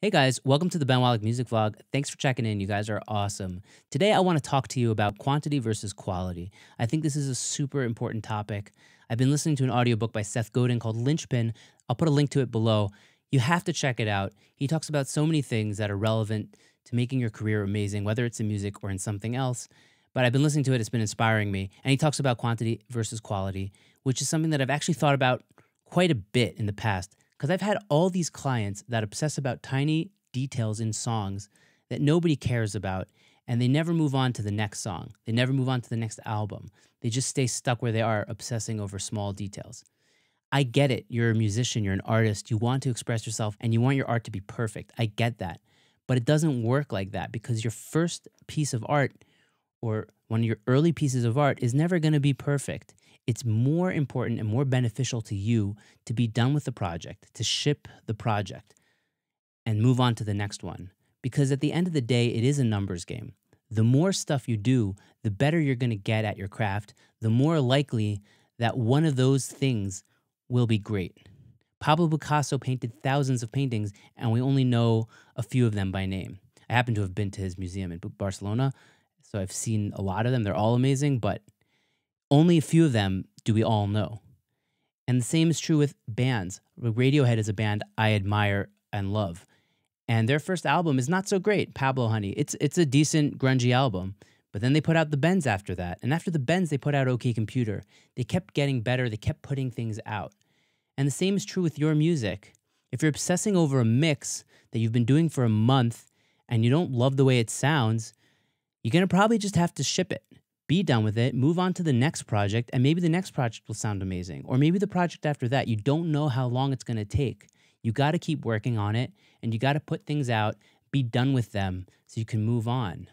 Hey guys, welcome to the Ben Wallick Music Vlog. Thanks for checking in. You guys are awesome. Today I want to talk to you about quantity versus quality. I think this is a super important topic. I've been listening to an audiobook by Seth Godin called Linchpin. I'll put a link to it below. You have to check it out. He talks about so many things that are relevant to making your career amazing, whether it's in music or in something else. But I've been listening to it, it's been inspiring me. And he talks about quantity versus quality, which is something that I've actually thought about quite a bit in the past because I've had all these clients that obsess about tiny details in songs that nobody cares about, and they never move on to the next song. They never move on to the next album. They just stay stuck where they are, obsessing over small details. I get it. You're a musician, you're an artist, you want to express yourself, and you want your art to be perfect. I get that. But it doesn't work like that because your first piece of art or one of your early pieces of art is never going to be perfect it's more important and more beneficial to you to be done with the project, to ship the project and move on to the next one. Because at the end of the day, it is a numbers game. The more stuff you do, the better you're going to get at your craft, the more likely that one of those things will be great. Pablo Picasso painted thousands of paintings, and we only know a few of them by name. I happen to have been to his museum in Barcelona, so I've seen a lot of them. They're all amazing, but only a few of them do we all know. And the same is true with bands. Radiohead is a band I admire and love. And their first album is not so great, Pablo Honey. It's it's a decent grungy album. But then they put out the Bends after that. And after the Bends, they put out OK Computer. They kept getting better, they kept putting things out. And the same is true with your music. If you're obsessing over a mix that you've been doing for a month and you don't love the way it sounds, you're going to probably just have to ship it be done with it, move on to the next project, and maybe the next project will sound amazing. Or maybe the project after that, you don't know how long it's going to take. You got to keep working on it and you got to put things out, be done with them so you can move on.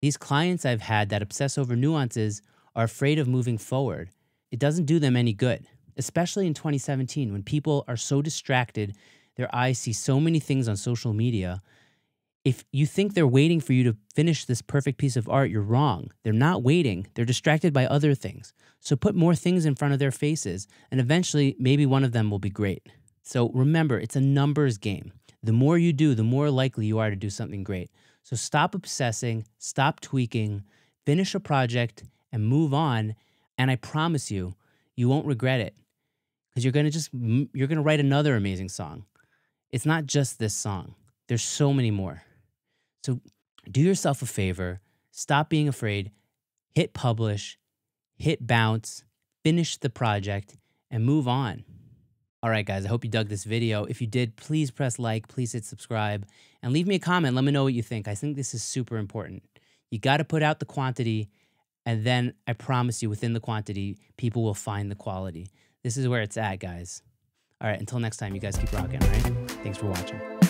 These clients I've had that obsess over nuances are afraid of moving forward. It doesn't do them any good, especially in 2017 when people are so distracted, their eyes see so many things on social media if you think they're waiting for you to finish this perfect piece of art, you're wrong. They're not waiting, they're distracted by other things. So put more things in front of their faces, and eventually, maybe one of them will be great. So remember, it's a numbers game. The more you do, the more likely you are to do something great. So stop obsessing, stop tweaking, finish a project, and move on. And I promise you, you won't regret it because you're going to just, you're going to write another amazing song. It's not just this song, there's so many more. So do yourself a favor, stop being afraid, hit publish, hit bounce, finish the project, and move on. All right, guys, I hope you dug this video. If you did, please press like, please hit subscribe, and leave me a comment. Let me know what you think. I think this is super important. You got to put out the quantity, and then I promise you, within the quantity, people will find the quality. This is where it's at, guys. All right, until next time, you guys keep rocking, all right? Thanks for watching.